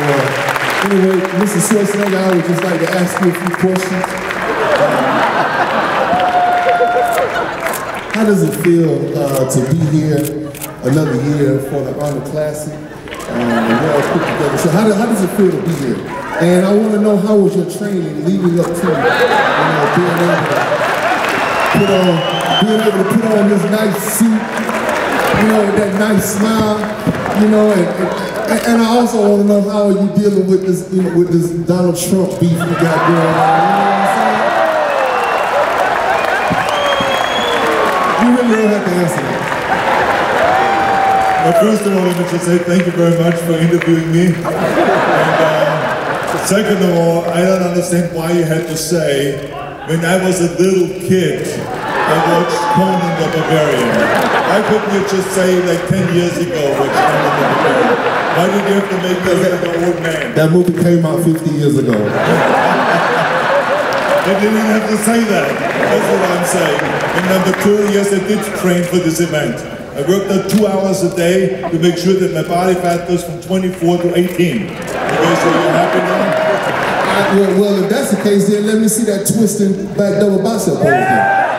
anyway, Mr. Schwarzenegger, I would just like to ask you a few questions. How does it feel uh, to be here another year for the Arnold Classic? Um. So how, do, how does it feel to be here? And I want to know how was your training leading up to you know, being able to put on, being able to put on this nice suit, you know, that nice smile, you know, and, and, and I also want to know how are you dealing with this, you know, with this Donald Trump beef you got going on. You know? You really don't have to answer that. Well, first of all, let me just say thank you very much for interviewing me. And uh, second of all, I don't understand why you had to say, when I was a little kid, I watched Conan the Barbarian. Why couldn't you just say like 10 years ago, watched Conan the Barbarian? Why did you have to make that like an old man? That movie came out 50 years ago. They didn't even have to say that. That's what I'm saying. And number two, yes, I did train for this event. I worked out two hours a day to make sure that my body fat goes from 24 to 18. Okay, so you're happy now? Uh, well, well, if that's the case, then let me see that twisting back double bicep pose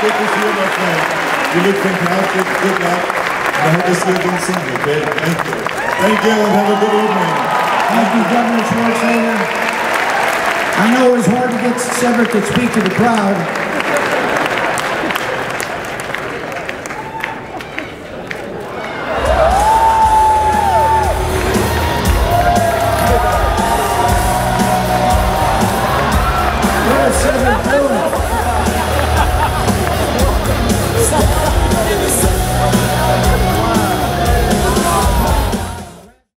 Good to see you, my friend. You look fantastic. Good luck. And I hope to see you again soon, okay? Thank you. Thank you, and have a good evening. Thank you, Governor Schwarzenegger. I know it was hard to get Severick to speak to the crowd. Seven,